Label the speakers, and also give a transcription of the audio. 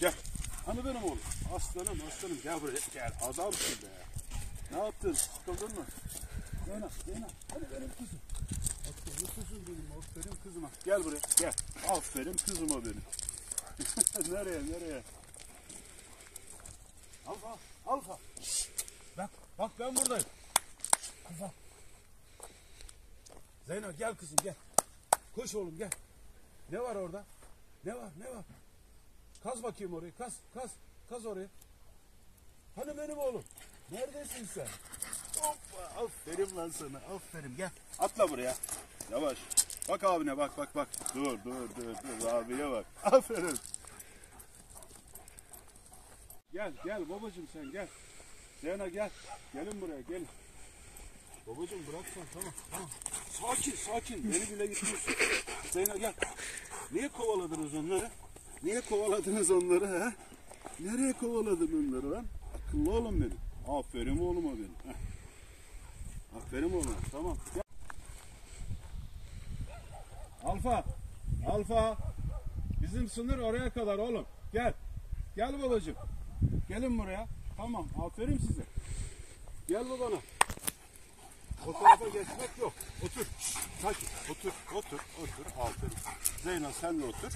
Speaker 1: Gel. Hani benim oğlum? Aslanım aslanım gel buraya gel. Adamsın be. Ne yaptın? Sıkıldın mı? Zeyna, Zeyna. Hadi benim kızım. Akıllı kızım benim. Aferin kızıma. Gel buraya. Gel. Aferin kızıma benim. nereye nereye? Alfa. Alfa. Bak. Bak ben buradayım. Alfa. Zeyna gel kızım gel. Koş oğlum gel. Ne var orada? Ne var ne var? Kaz bakayım orayı. Kaz kaz. Kaz orayı. Hani benim oğlum? Neredesin sen? Hoppa. Aferin lan sana. Aferin gel. Atla buraya. Yavaş. Bak abine bak bak bak. Dur dur dur dur. Abiye bak. Aferin. Gel gel babacığım sen gel. Zeyna gel. Gelin buraya gelin. Babacığım bırak sen tamam tamam. Sakin sakin. Beni bile gitmiyorsun. Zeyna gel. Niye kovaladınız onları? Niye kovaladınız onları ha? Nereye kovaladın onları lan? Akıllı oğlum benim. Aferin oğluma benim. Heh. Aferin oğluma. Tamam. Alfa. Alfa. Bizim sınır oraya kadar oğlum. Gel. Gel babacığım. Gelin buraya. Tamam. Aferin size. Gel babana. O tarafa geçmek yok. Otur. Sakin. Otur. Otur. Otur. Aferin. Zeyno sen de otur.